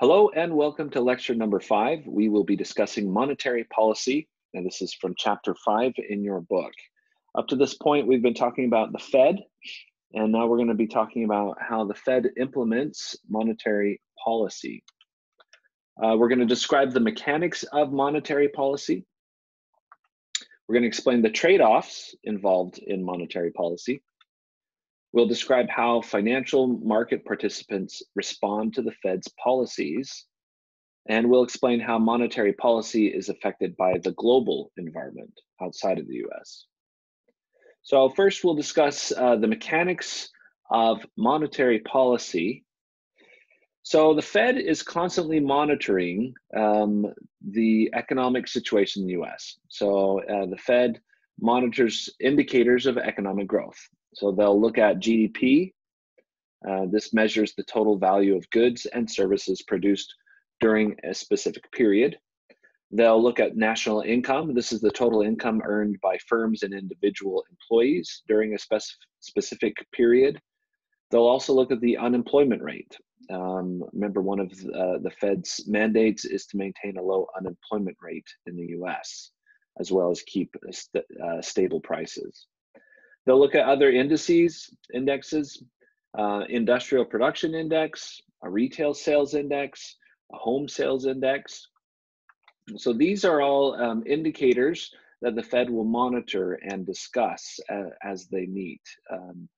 Hello and welcome to lecture number five. We will be discussing monetary policy, and this is from chapter five in your book. Up to this point, we've been talking about the Fed, and now we're going to be talking about how the Fed implements monetary policy. Uh, we're going to describe the mechanics of monetary policy. We're going to explain the trade-offs involved in monetary policy. We'll describe how financial market participants respond to the Fed's policies, and we'll explain how monetary policy is affected by the global environment outside of the US. So first we'll discuss uh, the mechanics of monetary policy. So the Fed is constantly monitoring um, the economic situation in the US. So uh, the Fed monitors indicators of economic growth. So they'll look at GDP. Uh, this measures the total value of goods and services produced during a specific period. They'll look at national income. This is the total income earned by firms and individual employees during a spec specific period. They'll also look at the unemployment rate. Um, remember, one of the, uh, the Fed's mandates is to maintain a low unemployment rate in the US, as well as keep st uh, stable prices. They'll look at other indices, indexes, uh, industrial production index, a retail sales index, a home sales index. So these are all um, indicators that the Fed will monitor and discuss uh, as they meet. Um,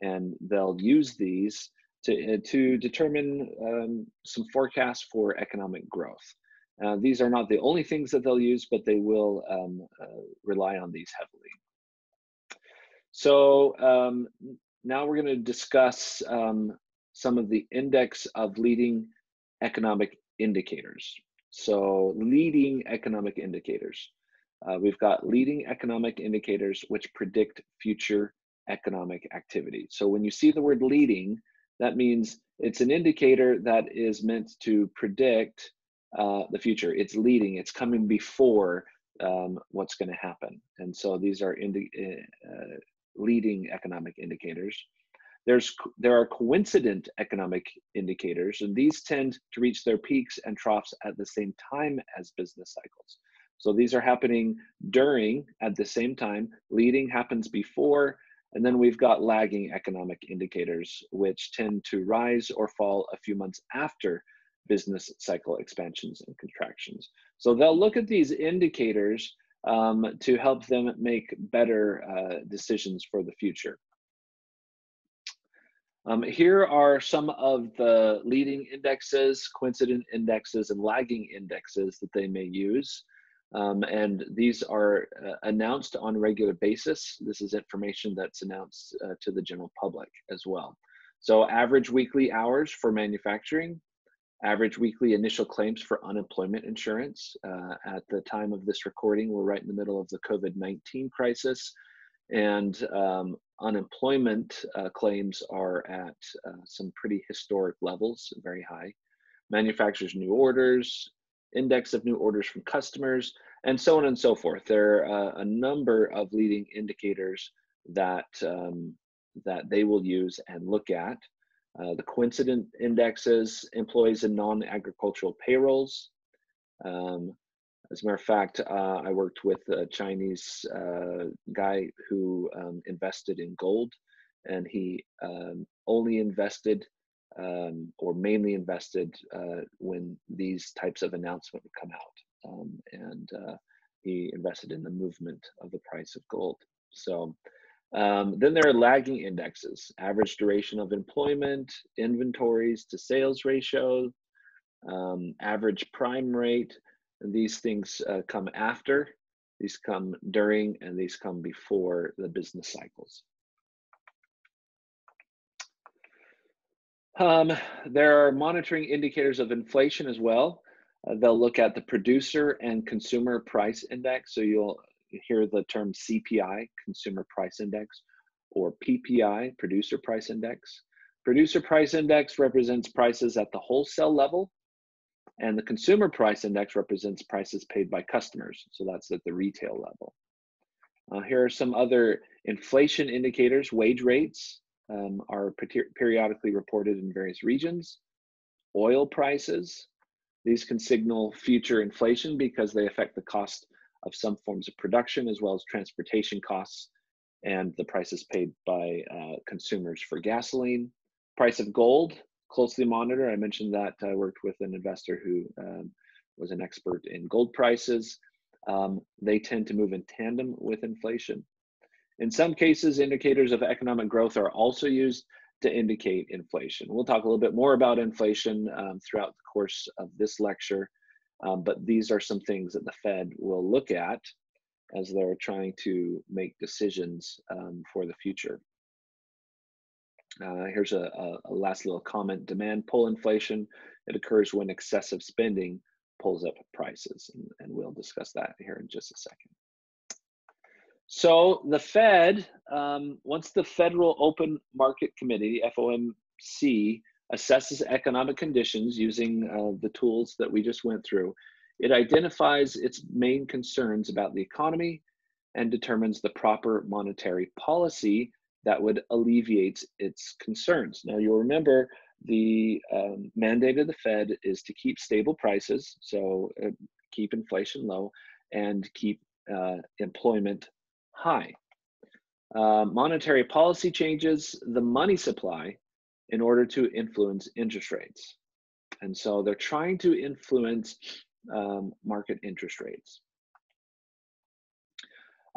and they'll use these to, uh, to determine um, some forecasts for economic growth. Uh, these are not the only things that they'll use, but they will um, uh, rely on these heavily. So um, now we're going to discuss um, some of the index of leading economic indicators. So leading economic indicators. Uh, we've got leading economic indicators which predict future economic activity. So when you see the word leading, that means it's an indicator that is meant to predict uh, the future. It's leading, it's coming before um, what's going to happen. And so these are indi uh, leading economic indicators. There's, there are coincident economic indicators, and these tend to reach their peaks and troughs at the same time as business cycles. So these are happening during, at the same time, leading happens before, and then we've got lagging economic indicators, which tend to rise or fall a few months after business cycle expansions and contractions. So they'll look at these indicators um, to help them make better uh, decisions for the future. Um, here are some of the leading indexes, coincident indexes, and lagging indexes that they may use. Um, and these are uh, announced on a regular basis. This is information that's announced uh, to the general public as well. So average weekly hours for manufacturing, average weekly initial claims for unemployment insurance. Uh, at the time of this recording, we're right in the middle of the COVID 19 crisis, and um, unemployment uh, claims are at uh, some pretty historic levels, very high. Manufacturers' new orders, index of new orders from customers, and so on and so forth. There are a number of leading indicators that um, that they will use and look at. Uh, the coincident indexes, employees in non-agricultural payrolls. Um, as a matter of fact, uh, I worked with a Chinese uh, guy who um, invested in gold, and he um, only invested um, or mainly invested uh, when these types of announcements would come out. Um, and uh, he invested in the movement of the price of gold. So um, then there are lagging indexes, average duration of employment, inventories to sales ratio, um, average prime rate. And these things uh, come after, these come during, and these come before the business cycles. Um, there are monitoring indicators of inflation as well. Uh, they'll look at the producer and consumer price index. So you'll hear the term CPI, Consumer Price Index, or PPI, Producer Price Index. Producer Price Index represents prices at the wholesale level, and the Consumer Price Index represents prices paid by customers. So that's at the retail level. Uh, here are some other inflation indicators. Wage rates um, are periodically reported in various regions. Oil prices, These can signal future inflation because they affect the cost of some forms of production as well as transportation costs and the prices paid by uh, consumers for gasoline. Price of gold, closely monitored. I mentioned that I worked with an investor who um, was an expert in gold prices. Um, they tend to move in tandem with inflation. In some cases, indicators of economic growth are also used to indicate inflation. We'll talk a little bit more about inflation um, throughout the course of this lecture, um, but these are some things that the Fed will look at as they're trying to make decisions um, for the future. Uh, here's a, a, last little comment. Demand pull inflation, it occurs when excessive spending pulls up prices, and, and we'll discuss that here in just a second. So the Fed, um, once the Federal Open Market Committee, the FOMC, assesses economic conditions using uh, the tools that we just went through, it identifies its main concerns about the economy and determines the proper monetary policy that would alleviate its concerns. Now, you'll remember the um, mandate of the Fed is to keep stable prices, so uh, keep inflation low and keep uh, employment high. Uh, monetary policy changes the money supply in order to influence interest rates. And so they're trying to influence um, market interest rates.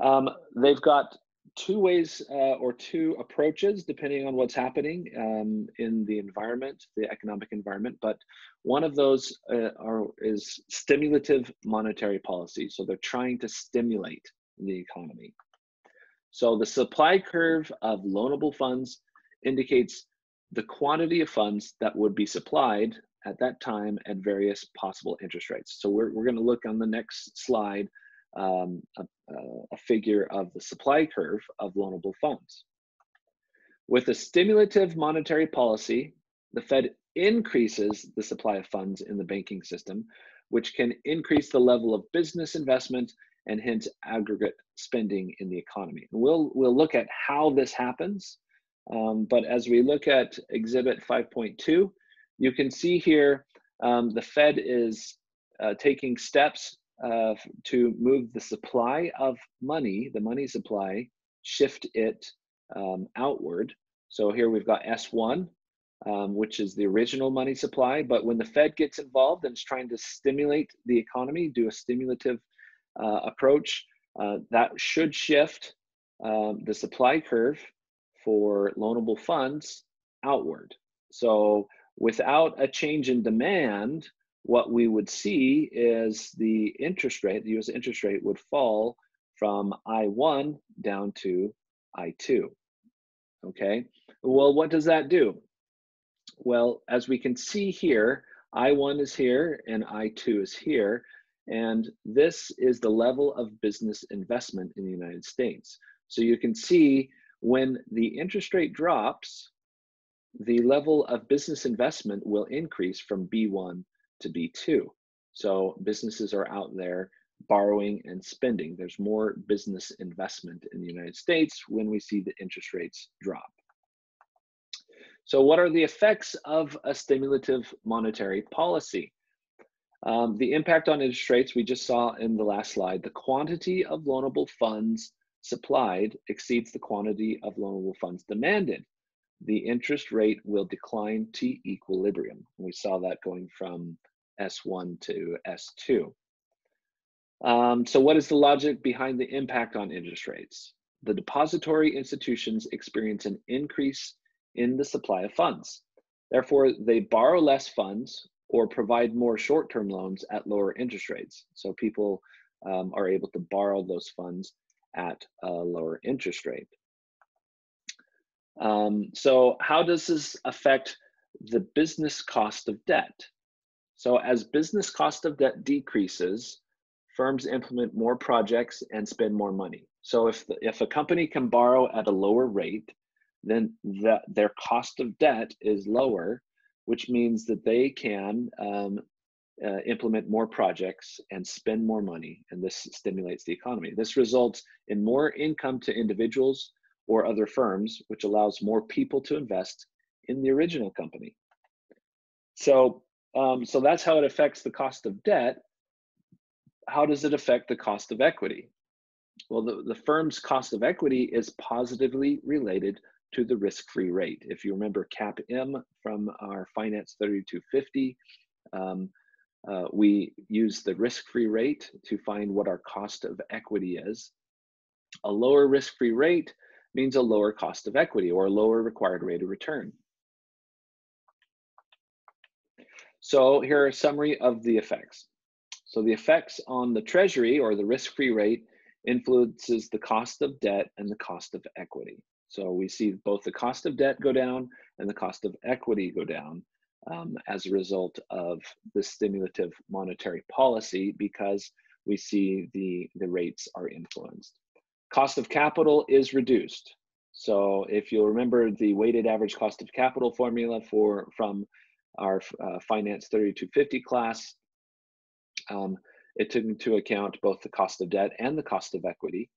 Um, they've got two ways uh, or two approaches depending on what's happening um, in the environment, the economic environment. But one of those uh, are, is stimulative monetary policy. So they're trying to stimulate the economy. So the supply curve of loanable funds indicates the quantity of funds that would be supplied at that time at various possible interest rates. So we're, we're going to look on the next slide um, a, a figure of the supply curve of loanable funds. With a stimulative monetary policy, the Fed increases the supply of funds in the banking system, which can increase the level of business investment and hence aggregate spending in the economy. And we'll, we'll look at how this happens, um, but as we look at Exhibit 5.2, you can see here um, the Fed is uh, taking steps uh, to move the supply of money, the money supply, shift it um, outward. So here we've got S1, um, which is the original money supply. But when the Fed gets involved and is trying to stimulate the economy, do a stimulative uh, approach, uh, that should shift um, the supply curve for loanable funds outward. So Without a change in demand, what we would see is the interest rate, the US interest rate would fall from I1 down to I2. Okay, well, what does that do? Well, as we can see here, I1 is here and I2 is here. And this is the level of business investment in the United States. So you can see when the interest rate drops, the level of business investment will increase from B1 to B2. So businesses are out there borrowing and spending. There's more business investment in the United States when we see the interest rates drop. So what are the effects of a stimulative monetary policy? Um, the impact on interest rates we just saw in the last slide. The quantity of loanable funds supplied exceeds the quantity of loanable funds demanded the interest rate will decline to equilibrium. We saw that going from S1 to S2. Um, so what is the logic behind the impact on interest rates? The depository institutions experience an increase in the supply of funds. Therefore, they borrow less funds or provide more short-term loans at lower interest rates. So people um, are able to borrow those funds at a lower interest rate. Um, so how does this affect the business cost of debt? So as business cost of debt decreases, firms implement more projects and spend more money. So if, the, if a company can borrow at a lower rate, then that their cost of debt is lower, which means that they can um, uh, implement more projects and spend more money, and this stimulates the economy. This results in more income to individuals or other firms, which allows more people to invest in the original company. So um, so that's how it affects the cost of debt. How does it affect the cost of equity? Well, the, the firm's cost of equity is positively related to the risk-free rate. If you remember CAPM from our Finance 3250, um, uh, we use the risk-free rate to find what our cost of equity is. A lower risk-free rate means a lower cost of equity or a lower required rate of return. So here are a summary of the effects. So the effects on the treasury or the risk-free rate influences the cost of debt and the cost of equity. So we see both the cost of debt go down and the cost of equity go down um, as a result of the stimulative monetary policy because we see the, the rates are influenced. Cost of capital is reduced. So if you'll remember the weighted average cost of capital formula for from our uh, Finance 3250 class, um, it took into account both the cost of debt and the cost of equity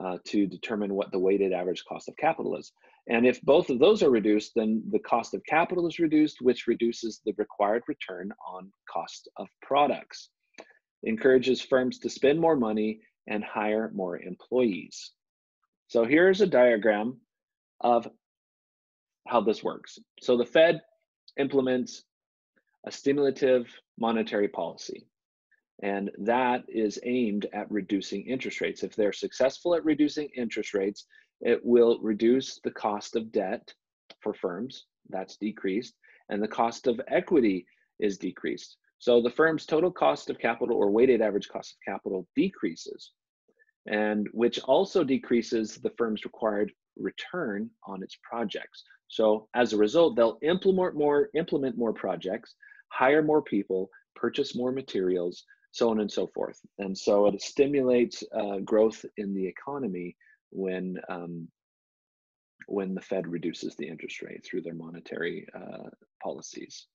uh, to determine what the weighted average cost of capital is. And if both of those are reduced, then the cost of capital is reduced, which reduces the required return on cost of products. Encourages firms to spend more money and hire more employees. So here's a diagram of how this works. So the Fed implements a stimulative monetary policy. And that is aimed at reducing interest rates. If they're successful at reducing interest rates, it will reduce the cost of debt for firms, that's decreased, and the cost of equity is decreased. So the firm's total cost of capital or weighted average cost of capital decreases, and which also decreases the firm's required return on its projects. So as a result, they'll implement more, implement more projects, hire more people, purchase more materials, so on and so forth. And so it stimulates uh, growth in the economy when um, when the Fed reduces the interest rate through their monetary uh, policies.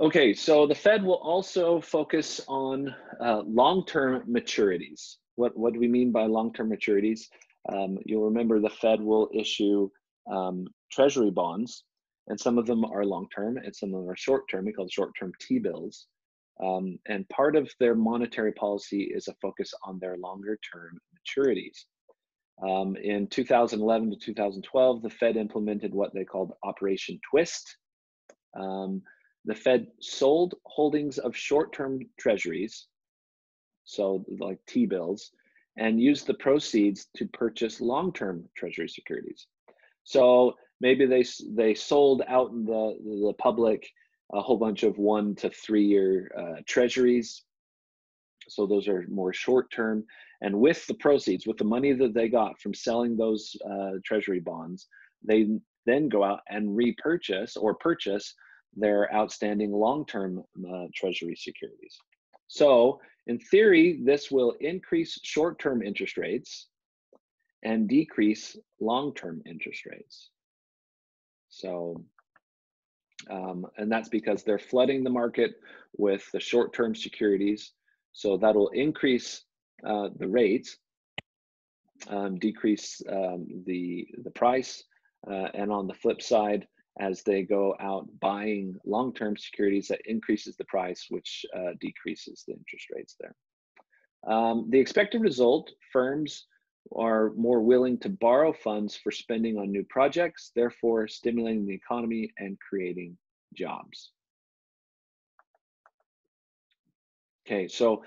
Okay, so the Fed will also focus on uh, long-term maturities. What, what do we mean by long-term maturities? Um, you'll remember the Fed will issue um, treasury bonds, and some of them are long-term and some of them are short-term. We call them short-term T-bills. Um, and part of their monetary policy is a focus on their longer term maturities. Um, in 2011 to 2012, the Fed implemented what they called Operation Twist. Um, the Fed sold holdings of short term treasuries, so like T bills, and used the proceeds to purchase long term treasury securities. So maybe they, they sold out in the, the public a whole bunch of one to three year uh, treasuries. So those are more short term. And with the proceeds, with the money that they got from selling those uh, treasury bonds, they then go out and repurchase or purchase their outstanding long term uh, treasury securities. So, in theory, this will increase short term interest rates and decrease long term interest rates. So, um, and that's because they're flooding the market with the short-term securities. So that'll increase uh, the rates, um, decrease um, the, the price. Uh, and on the flip side, as they go out buying long-term securities, that increases the price, which uh, decreases the interest rates there. Um, the expected result, firms are more willing to borrow funds for spending on new projects, therefore stimulating the economy and creating jobs. Okay, so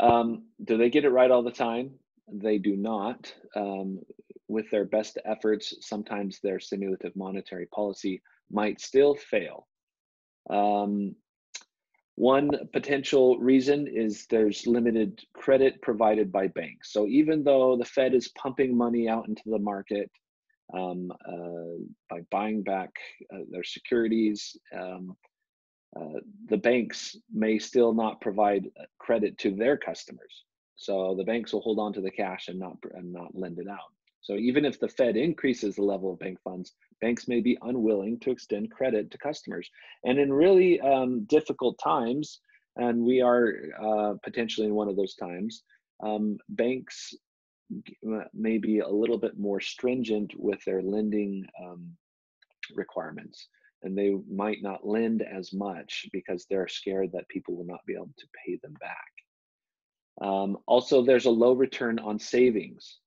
um, do they get it right all the time? They do not. Um, with their best efforts, sometimes their stimulative monetary policy might still fail. Um, one potential reason is there's limited credit provided by banks. So even though the Fed is pumping money out into the market um, uh, by buying back uh, their securities, um, uh, the banks may still not provide credit to their customers. So the banks will hold on to the cash and not and not lend it out. So even if the Fed increases the level of bank funds, banks may be unwilling to extend credit to customers. And in really um, difficult times, and we are uh, potentially in one of those times, um, banks may be a little bit more stringent with their lending um, requirements. and they might not lend as much because they're scared that people will not be able to pay them back. Um, also, there's a low return on savings.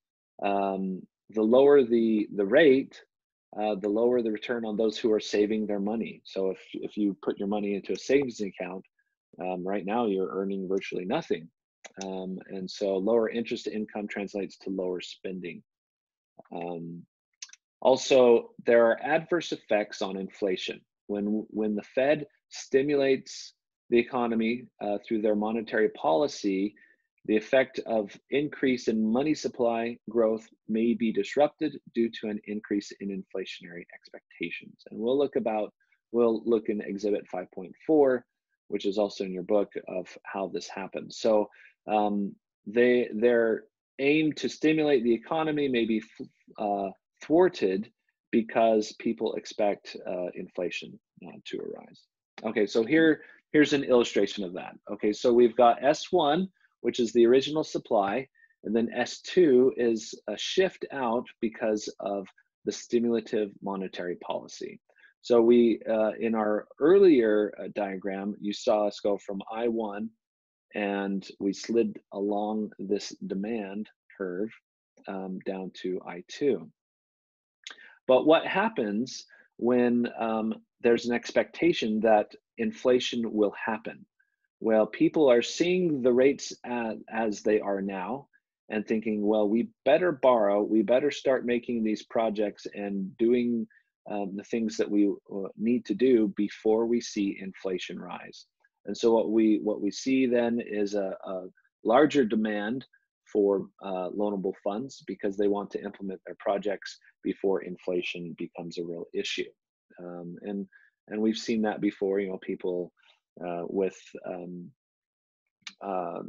Um, the lower the, the rate, uh, the lower the return on those who are saving their money. So if, if you put your money into a savings account, um, right now you're earning virtually nothing. Um, and so lower interest income translates to lower spending. Um, also, there are adverse effects on inflation. When, when the Fed stimulates the economy uh, through their monetary policy, the effect of increase in money supply growth may be disrupted due to an increase in inflationary expectations. And we'll look about, we'll look in exhibit 5.4, which is also in your book of how this happens. So um, they, their aim to stimulate the economy may be uh, thwarted because people expect uh, inflation uh, to arise. Okay, so here, here's an illustration of that. Okay, so we've got S1, which is the original supply, and then S2 is a shift out because of the stimulative monetary policy. So we, uh, in our earlier uh, diagram, you saw us go from I1 and we slid along this demand curve um, down to I2. But what happens when um, there's an expectation that inflation will happen? Well, people are seeing the rates at, as they are now and thinking, well, we better borrow, we better start making these projects and doing um, the things that we uh, need to do before we see inflation rise. And so what we what we see then is a, a larger demand for uh, loanable funds because they want to implement their projects before inflation becomes a real issue. Um, and and we've seen that before. You know, people uh, with um, uh,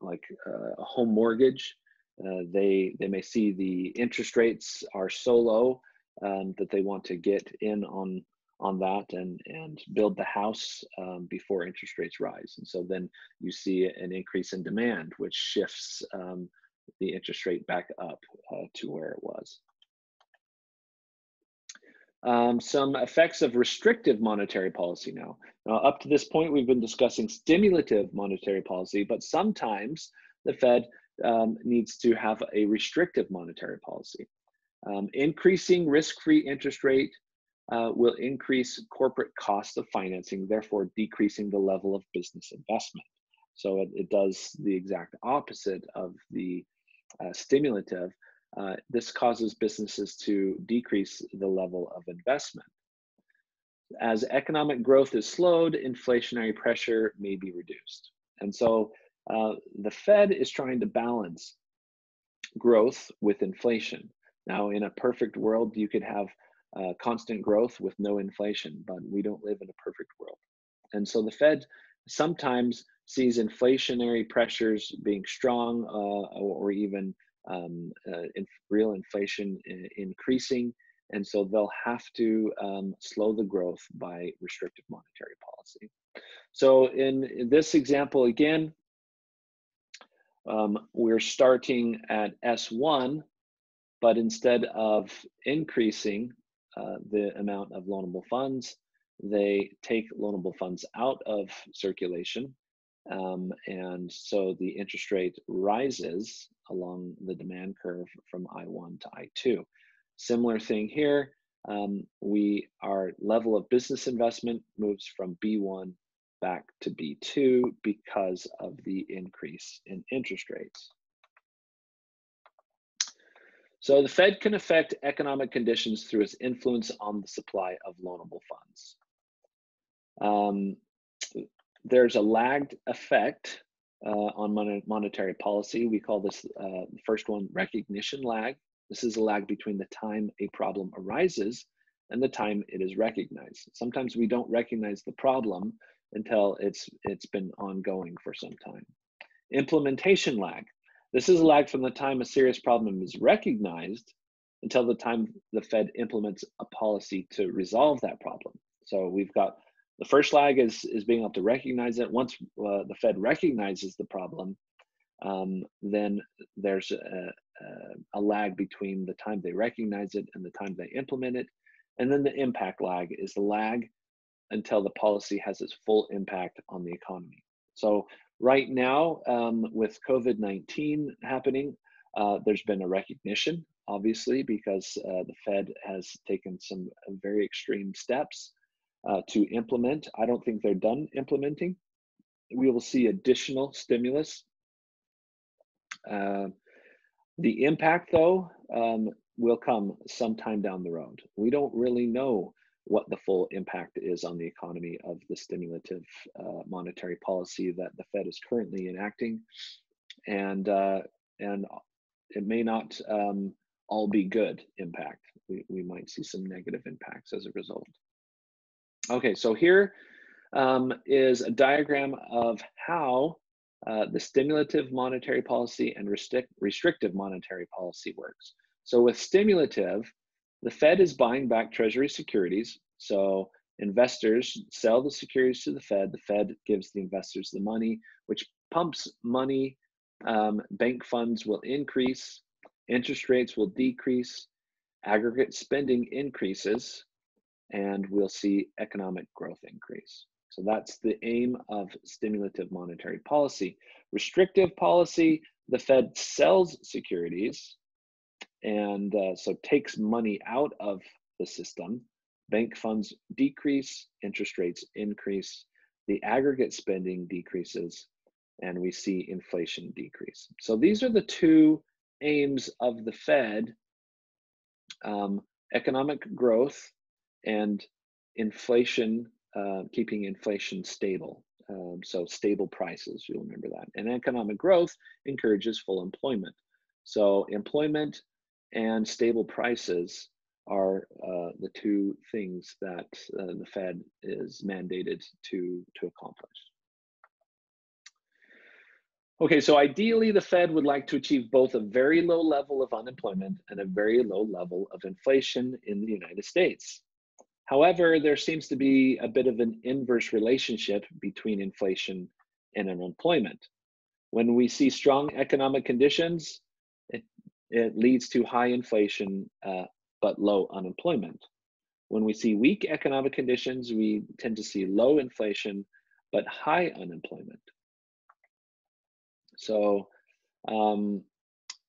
like a home mortgage, uh, they they may see the interest rates are so low um, that they want to get in on on that and and build the house um, before interest rates rise. And so then you see an increase in demand which shifts um, the interest rate back up uh, to where it was um, some effects of restrictive monetary policy now. now up to this point we've been discussing stimulative monetary policy but sometimes the fed um, needs to have a restrictive monetary policy um, increasing risk-free interest rate uh, will increase corporate cost of financing, therefore decreasing the level of business investment. So it, it does the exact opposite of the uh, stimulative. Uh, this causes businesses to decrease the level of investment. As economic growth is slowed, inflationary pressure may be reduced. And so uh, the Fed is trying to balance growth with inflation. Now, in a perfect world, you could have uh, constant growth with no inflation, but we don't live in a perfect world. And so the Fed sometimes sees inflationary pressures being strong uh, or, even um, uh, real inflation increasing. And so they'll have to um, slow the growth by restrictive monetary policy. So in, in this example, again, um, we're starting at S1, but instead of increasing uh, the amount of loanable funds. They take loanable funds out of circulation. Um, and so the interest rate rises along the demand curve from I1 to I2. Similar thing here, um, we our level of business investment moves from B1 back to B2 because of the increase in interest rates. So the Fed can affect economic conditions through its influence on the supply of loanable funds. Um, there's a lagged effect on mon monetary policy. We call this uh, the first one recognition lag. This is a lag between the time a problem arises and the time it is recognized. Sometimes we don't recognize the problem until it's it's been ongoing for some time. Implementation lag. This is a lag from the time a serious problem is recognized until the time the Fed implements a policy to resolve that problem. So we've got the first lag is, is being able to recognize it. Once uh, the Fed recognizes the problem, um, then there's a, a, a, lag between the time they recognize it and the time they implement it. And then the impact lag is the lag until the policy has its full impact on the economy. So right now, um, with COVID-19 happening, uh, there's been a recognition, obviously, because uh, the Fed has taken some very extreme steps uh, to implement. I don't think they're done implementing. We will see additional stimulus. Uh, the impact, though, um, will come sometime down the road. We don't really know what the full impact is on the economy of the stimulative uh, monetary policy that the Fed is currently enacting, and uh, and it may not um, all be good impact. We we might see some negative impacts as a result. Okay, so here um, is a diagram of how uh, the stimulative monetary policy and restric restrictive monetary policy works. So with stimulative, the Fed is buying back Treasury securities. So investors sell the securities to the Fed. The Fed gives the investors the money, which pumps money. Um, bank funds will increase, interest rates will decrease, aggregate spending increases, and we'll see economic growth increase. So that's the aim of stimulative monetary policy. Restrictive policy, the Fed sells securities and uh, so takes money out of the system. Bank funds decrease, interest rates increase, the aggregate spending decreases, and we see inflation decrease. So these are the two aims of the Fed um, economic growth and inflation, uh, keeping inflation stable. Um, so stable prices, you'll remember that. And economic growth encourages full employment. So employment and stable prices are uh, the two things that uh, the Fed is mandated to, to accomplish. Okay, so ideally the Fed would like to achieve both a very low level of unemployment and a very low level of inflation in the United States. However, there seems to be a bit of an inverse relationship between inflation and unemployment. When we see strong economic conditions, it, it leads to high inflation uh, but low unemployment. When we see weak economic conditions, we tend to see low inflation but high unemployment. So um,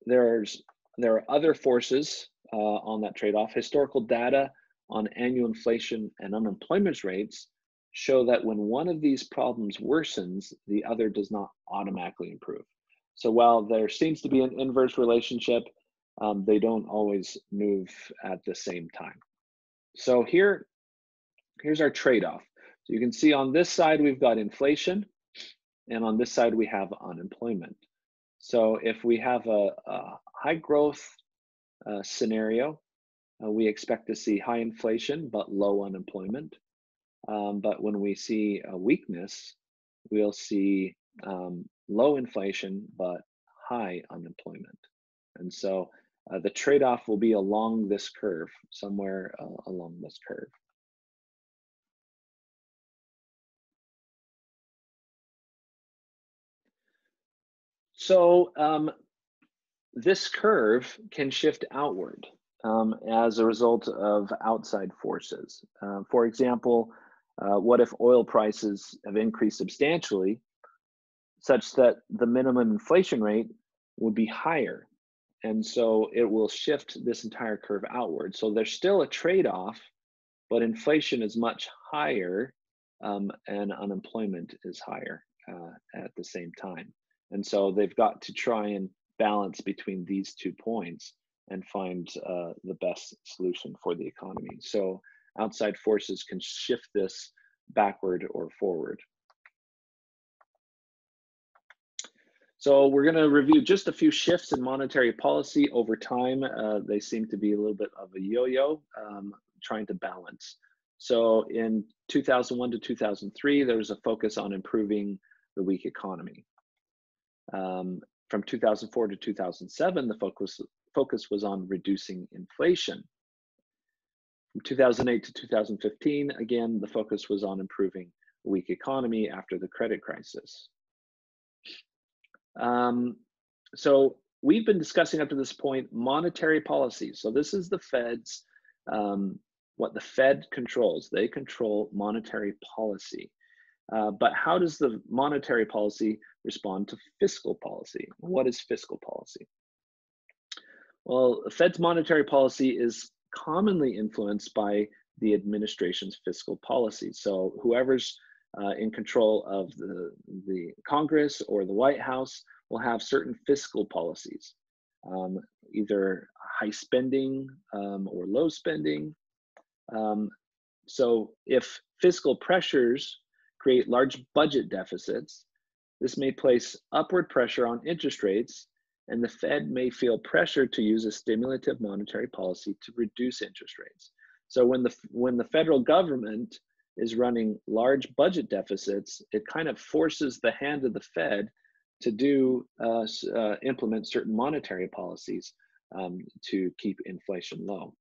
there's there are other forces uh, on that trade-off. Historical data on annual inflation and unemployment rates show that when one of these problems worsens, the other does not automatically improve. So while there seems to be an inverse relationship, um, they don't always move at the same time. So here, here's our trade-off. So you can see on this side, we've got inflation, and on this side, we have unemployment. So if we have a, a high growth uh, scenario, uh, we expect to see high inflation but low unemployment. Um, but when we see a weakness, we'll see um, low inflation but high unemployment. And so uh, the trade-off will be along this curve, somewhere uh, along this curve. So um, this curve can shift outward um, as a result of outside forces. Uh, for example, uh, what if oil prices have increased substantially such that the minimum inflation rate would be higher? And so it will shift this entire curve outward. So there's still a trade off, but inflation is much higher um, and unemployment is higher uh, at the same time. And so they've got to try and balance between these two points and find uh, the best solution for the economy. So outside forces can shift this backward or forward. So we're going to review just a few shifts in monetary policy over time. Uh, they seem to be a little bit of a yo-yo, um, trying to balance. So in 2001 to 2003, there was a focus on improving the weak economy. Um, from 2004 to 2007, the focus focus was on reducing inflation. From 2008 to 2015, again, the focus was on improving a weak economy after the credit crisis. Um, so we've been discussing up to this point monetary policy. So this is the Fed's um, what the Fed controls. They control monetary policy. Uh, but how does the monetary policy respond to fiscal policy? What is fiscal policy? Well, the Fed's monetary policy is commonly influenced by the administration's fiscal policy. So whoever's uh, in control of the, the Congress or the White House will have certain fiscal policies, um, either high spending um, or low spending. Um, so if fiscal pressures create large budget deficits, this may place upward pressure on interest rates and the Fed may feel pressure to use a stimulative monetary policy to reduce interest rates. So when the when the federal government is running large budget deficits, it kind of forces the hand of the Fed to do uh, uh, implement certain monetary policies um, to keep inflation low.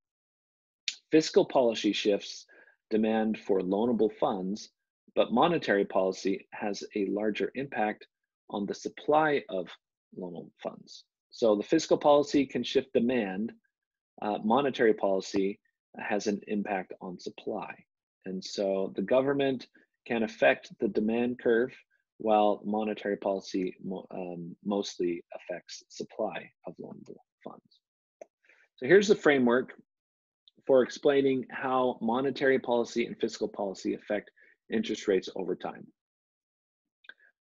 Fiscal policy shifts demand for loanable funds, but monetary policy has a larger impact on the supply of loanable funds. So the fiscal policy can shift demand. Uh, monetary policy has an impact on supply. And so the government can affect the demand curve while monetary policy um, mostly affects supply of loanable funds. So here's the framework for explaining how monetary policy and fiscal policy affect interest rates over time.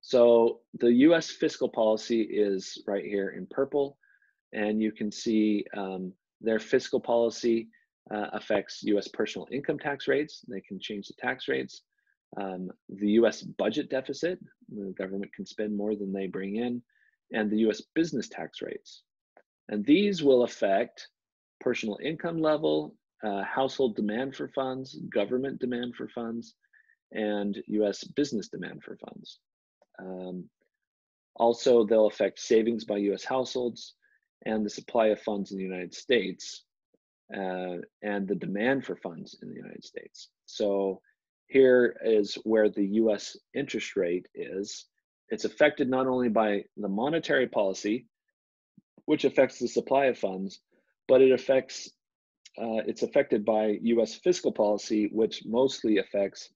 So the US fiscal policy is right here in purple, and you can see um, their fiscal policy uh, affects US personal income tax rates. They can change the tax rates. Um, the US budget deficit, the government can spend more than they bring in, and the US business tax rates. And these will affect personal income level, uh, household demand for funds, government demand for funds, and US business demand for funds. Um, also, they'll affect savings by US households and the supply of funds in the United States uh, and the demand for funds in the United States. So here is where the US interest rate is. It's affected not only by the monetary policy, which affects the supply of funds, but it affects uh, it's affected by US fiscal policy, which mostly affects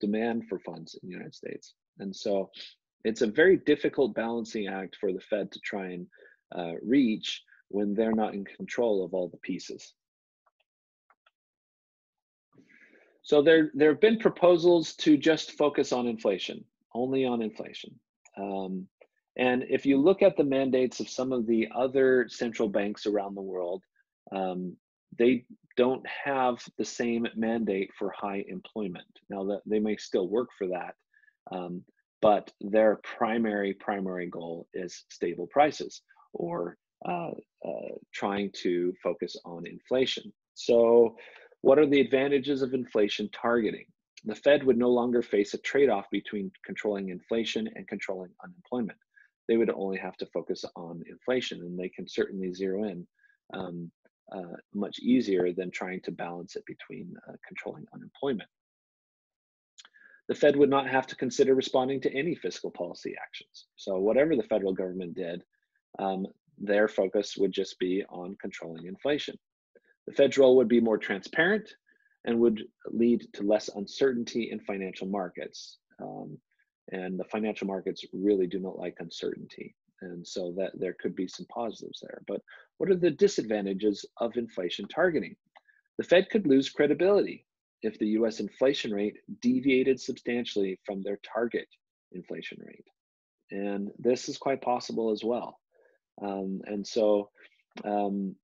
demand for funds in the United States. And so it's a very difficult balancing act for the Fed to try and uh, reach when they're not in control of all the pieces. So there, there have been proposals to just focus on inflation, only on inflation. Um, and if you look at the mandates of some of the other central banks around the world, um, they don't have the same mandate for high employment. Now that they may still work for that, um, but their primary primary goal is stable prices or uh, uh, trying to focus on inflation. So, what are the advantages of inflation targeting? The Fed would no longer face a trade off between controlling inflation and controlling unemployment. They would only have to focus on inflation, and they can certainly zero in um, uh, much easier than trying to balance it between uh, controlling unemployment the Fed would not have to consider responding to any fiscal policy actions. So whatever the federal government did, um, their focus would just be on controlling inflation. The Fed's role would be more transparent and would lead to less uncertainty in financial markets. Um, and the financial markets really do not like uncertainty. And so that there could be some positives there. But what are the disadvantages of inflation targeting? The Fed could lose credibility if the US inflation rate deviated substantially from their target inflation rate. And this is quite possible as well. Um, and so um,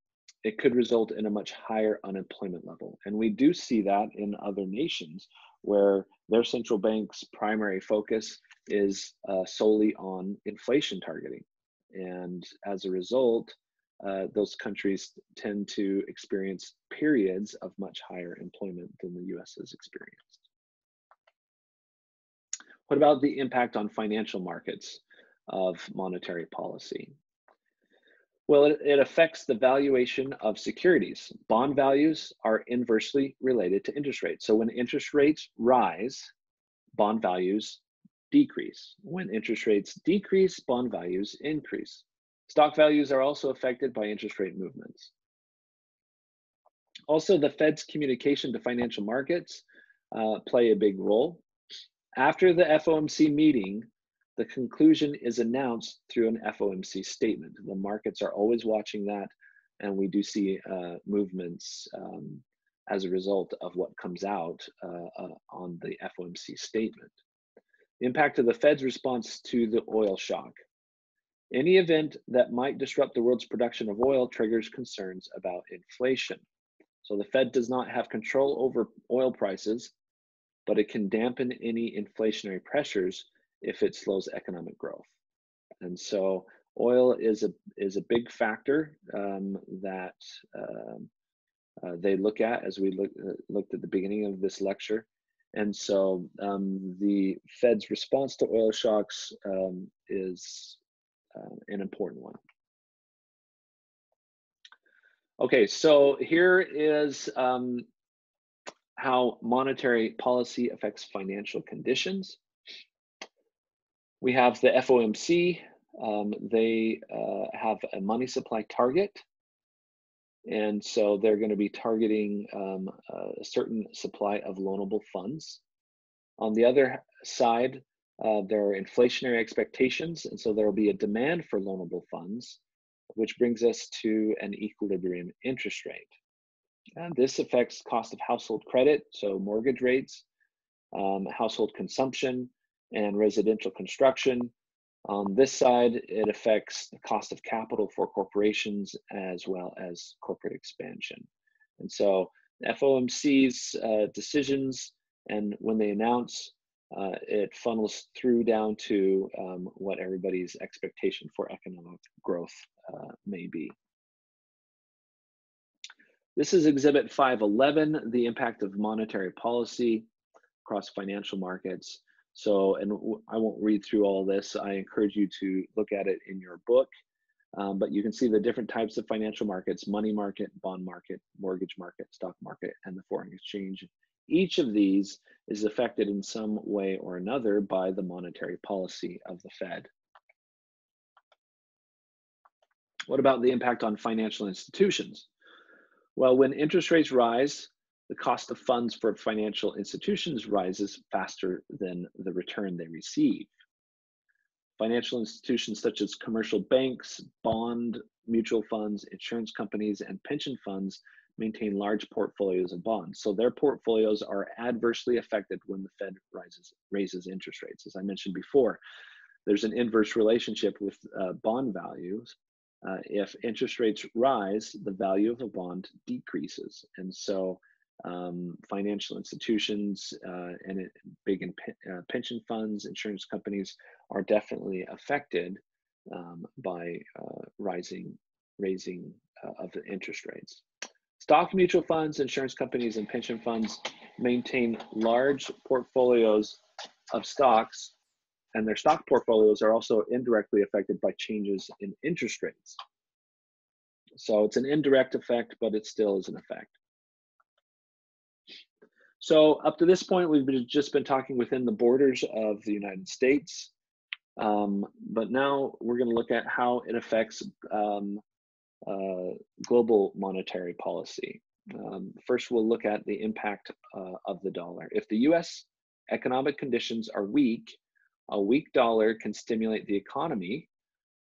it could result in a much higher unemployment level. And we do see that in other nations where their central bank's primary focus is uh, solely on inflation targeting. And as a result, uh, those countries tend to experience periods of much higher employment than the US has experienced. What about the impact on financial markets of monetary policy? Well, it, it, affects the valuation of securities. Bond values are inversely related to interest rates. So when interest rates rise, bond values decrease. When interest rates decrease, bond values increase. Stock values are also affected by interest rate movements. Also, the Fed's communication to financial markets uh, play a big role. After the FOMC meeting, the conclusion is announced through an FOMC statement. The markets are always watching that, and we do see uh, movements um, as a result of what comes out uh, uh, on the FOMC statement. The impact of the Fed's response to the oil shock. Any event that might disrupt the world's production of oil triggers concerns about inflation. So the Fed does not have control over oil prices, but it can dampen any inflationary pressures if it slows economic growth. And so oil is a is a big factor um, that um, uh, they look at as we look, uh, looked at the beginning of this lecture. And so um, the Fed's response to oil shocks um, is uh, an important one. Okay, so here is um, how monetary policy affects financial conditions. We have the FOMC. Um, they uh, have a money supply target. And so they're going to be targeting um, a certain supply of loanable funds. On the other side, uh, there are inflationary expectations. And so there will be a demand for loanable funds, which brings us to an equilibrium interest rate. And this affects cost of household credit, so mortgage rates, um, household consumption, and residential construction. On this side, it affects the cost of capital for corporations as well as corporate expansion. And so FOMC's uh, decisions and when they announce, uh, it funnels through down to um, what everybody's expectation for economic growth uh, may be. This is Exhibit 511, the impact of monetary policy across financial markets. So, and I won't read through all this. I encourage you to look at it in your book. Um, but you can see the different types of financial markets, money market, bond market, mortgage market, stock market, and the foreign exchange. Each of these is affected in some way or another by the monetary policy of the Fed. What about the impact on financial institutions? Well, when interest rates rise, the cost of funds for financial institutions rises faster than the return they receive. Financial institutions such as commercial banks, bond mutual funds, insurance companies, and pension funds maintain large portfolios of bonds. So their portfolios are adversely affected when the Fed rises, raises interest rates. As I mentioned before, there's an inverse relationship with uh, bond values. Uh, if interest rates rise, the value of a bond decreases. And so um, financial institutions uh, and it, big in, uh, pension funds, insurance companies are definitely affected um, by uh, rising, raising uh, of the interest rates. Stock mutual funds, insurance companies, and pension funds maintain large portfolios of stocks, and their stock portfolios are also indirectly affected by changes in interest rates. So it's an indirect effect, but it still is an effect. So up to this point, we've been, just been talking within the borders of the United States. Um, but now we're going to look at how it affects um, uh, global monetary policy. Um, first, we'll look at the impact uh, of the dollar. If the US economic conditions are weak, a weak dollar can stimulate the economy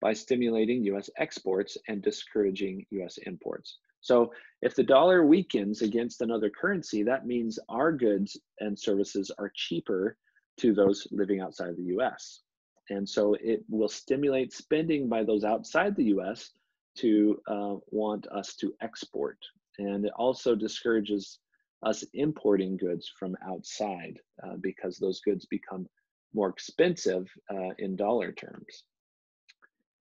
by stimulating US exports and discouraging US imports. So if the dollar weakens against another currency, that means our goods and services are cheaper to those living outside the US. And so it will stimulate spending by those outside the US to uh, want us to export. And it also discourages us importing goods from outside uh, because those goods become more expensive uh, in dollar terms.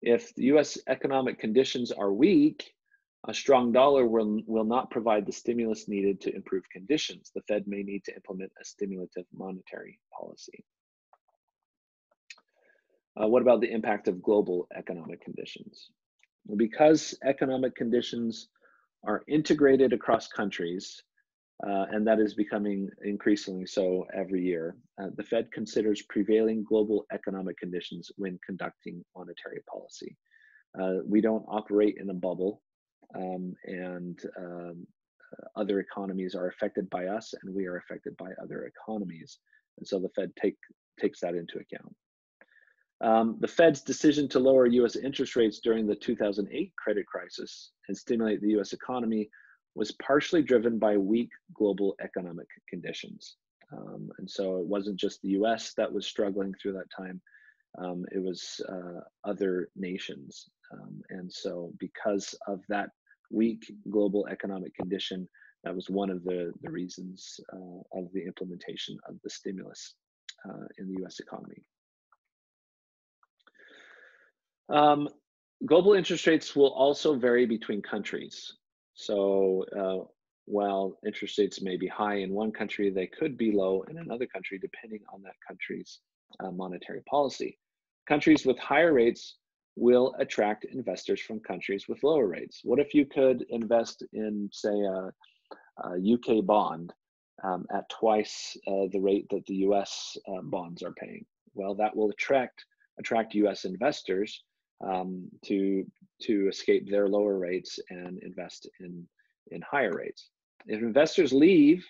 If the US economic conditions are weak, a strong dollar will, will not provide the stimulus needed to improve conditions. The Fed may need to implement a stimulative monetary policy. Uh, what about the impact of global economic conditions? Because economic conditions are integrated across countries, uh, and that is becoming increasingly so every year, uh, the Fed considers prevailing global economic conditions when conducting monetary policy. Uh, we don't operate in a bubble um, and um, other economies are affected by us and we are affected by other economies. And so the Fed take, takes that into account. Um, the Fed's decision to lower US interest rates during the 2008 credit crisis and stimulate the US economy was partially driven by weak global economic conditions. Um, and so it wasn't just the US that was struggling through that time, um, it was uh, other nations. Um, and so, because of that weak global economic condition, that was one of the, the reasons uh, of the implementation of the stimulus uh, in the US economy. Um, global interest rates will also vary between countries. So uh, while interest rates may be high in one country, they could be low in another country, depending on that country's uh, monetary policy. Countries with higher rates will attract investors from countries with lower rates. What if you could invest in, say, a, a UK bond um, at twice uh, the rate that the US uh, bonds are paying? Well, that will attract attract US investors um, to to escape their lower rates and invest in in higher rates. If investors leave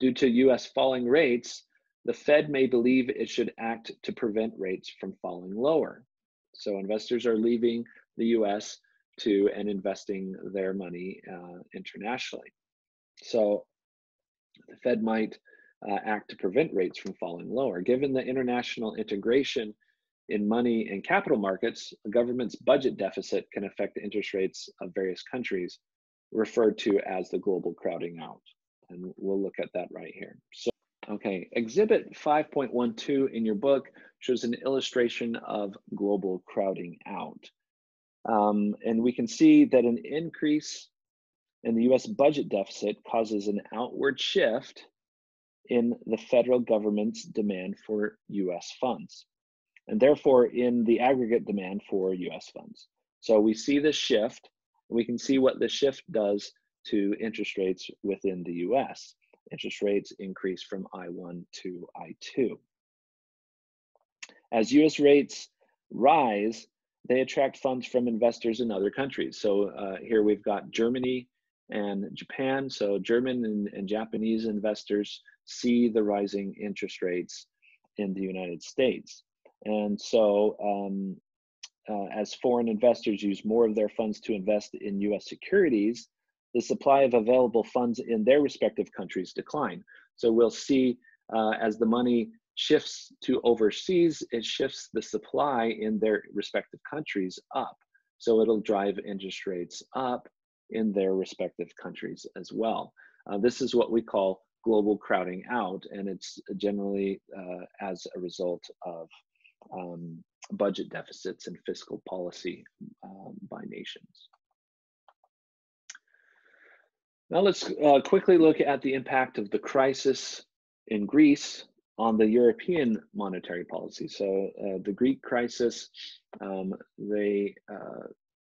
due to US falling rates, the Fed may believe it should act to prevent rates from falling lower. So investors are leaving the US to and investing their money uh, internationally. So the Fed might uh, act to prevent rates from falling lower. Given the international integration in money and capital markets, a government's budget deficit can affect the interest rates of various countries, referred to as the global crowding out. And we'll look at that right here. So, okay, Exhibit 5.12 in your book shows an illustration of global crowding out. Um, and we can see that an increase in the US budget deficit causes an outward shift in the federal government's demand for US funds and therefore in the aggregate demand for US funds. So we see this shift, we can see what the shift does to interest rates within the US. Interest rates increase from I1 to I2. As US rates rise, they attract funds from investors in other countries. So uh, here we've got Germany and Japan. So German and, and Japanese investors see the rising interest rates in the United States. And so, um, uh, as foreign investors use more of their funds to invest in US securities, the supply of available funds in their respective countries decline. So, we'll see uh, as the money shifts to overseas, it shifts the supply in their respective countries up. So, it'll drive interest rates up in their respective countries as well. Uh, this is what we call global crowding out, and it's generally uh, as a result of um, budget deficits and fiscal policy um, by nations. Now let's uh, quickly look at the impact of the crisis in Greece on the European monetary policy. So uh, the Greek crisis, um, they uh,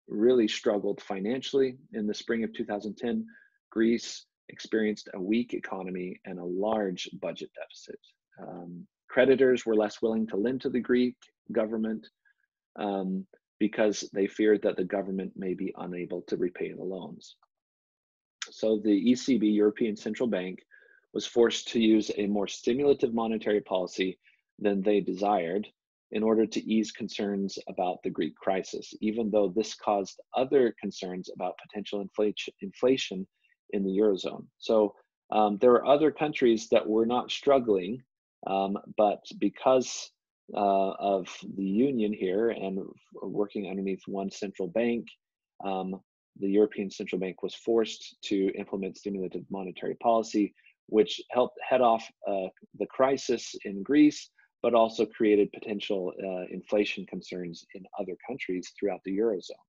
really struggled financially in the spring of 2010. Greece experienced a weak economy and a large budget deficit. Um, Creditors were less willing to lend to the Greek government um, because they feared that the government may be unable to repay the loans. So the ECB, European Central Bank, was forced to use a more stimulative monetary policy than they desired in order to ease concerns about the Greek crisis, even though this caused other concerns about potential inflation in the Eurozone. So um, there are other countries that were not struggling um, but because uh, of the union here and working underneath one central bank, um, the European Central Bank was forced to implement stimulative monetary policy, which helped head off uh, the crisis in Greece, but also created potential uh, inflation concerns in other countries throughout the Eurozone.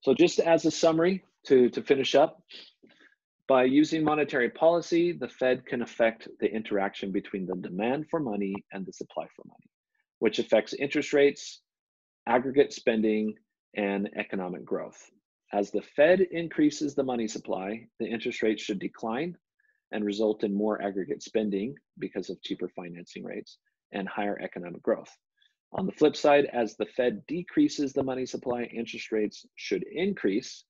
So just as a summary to, to finish up, by using monetary policy, the Fed can affect the interaction between the demand for money and the supply for money, which affects interest rates, aggregate spending, and economic growth. As the Fed increases the money supply, the interest rates should decline and result in more aggregate spending because of cheaper financing rates and higher economic growth. On the flip side, as the Fed decreases the money supply, interest rates should increase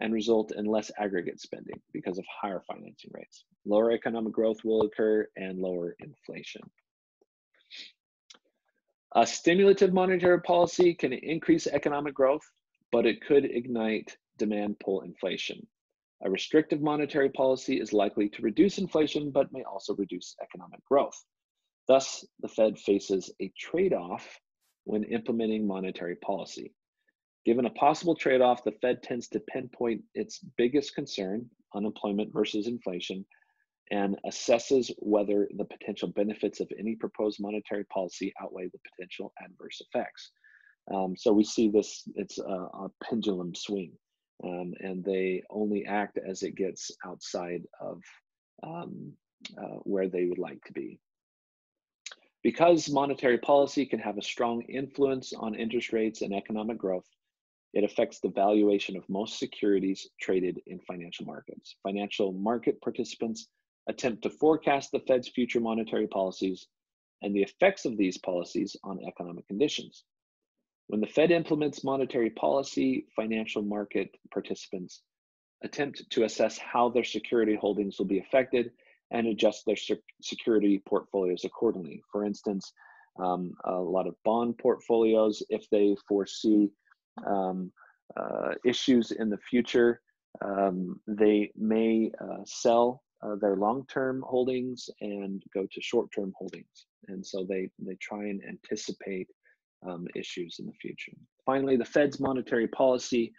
and result in less aggregate spending because of higher financing rates. Lower economic growth will occur and lower inflation. A stimulative monetary policy can increase economic growth, but it could ignite demand pull inflation. A restrictive monetary policy is likely to reduce inflation, but may also reduce economic growth. Thus, the Fed faces a trade off when implementing monetary policy. Given a possible trade off, the Fed tends to pinpoint its biggest concern, unemployment versus inflation, and assesses whether the potential benefits of any proposed monetary policy outweigh the potential adverse effects. Um, so we see this, it's a, a pendulum swing, um, and they only act as it gets outside of um, uh, where they would like to be. Because monetary policy can have a strong influence on interest rates and economic growth, it affects the valuation of most securities traded in financial markets. Financial market participants attempt to forecast the Fed's future monetary policies and the effects of these policies on economic conditions. When the Fed implements monetary policy, financial market participants attempt to assess how their security holdings will be affected and adjust their security portfolios accordingly. For instance, um, a lot of bond portfolios, if they foresee um, uh, issues in the future, um, they may uh, sell uh, their long-term holdings and go to short-term holdings. And so they, they try and anticipate um, issues in the future. Finally, the Fed's monetary policy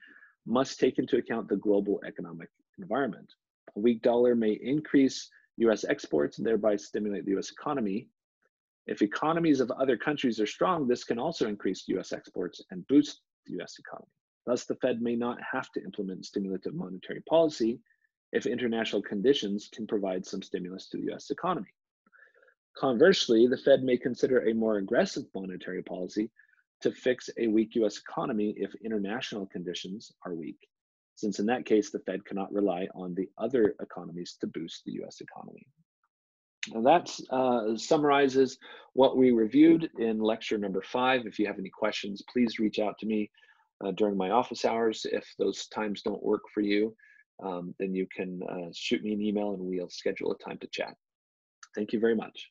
must take into account the global economic environment. A weak dollar may increase US exports and thereby stimulate the US economy. If economies of other countries are strong, this can also increase US exports and boost the US economy. Thus, the Fed may not have to implement stimulative monetary policy if international conditions can provide some stimulus to the US economy. Conversely, the Fed may consider a more aggressive monetary policy to fix a weak US economy if international conditions are weak, since in that case, the Fed cannot rely on the other economies to boost the US economy. And that uh, summarizes what we reviewed in lecture number five. If you have any questions, please reach out to me uh, during my office hours. If those times don't work for you, um, then you can uh, shoot me an email and we'll schedule a time to chat. Thank you very much.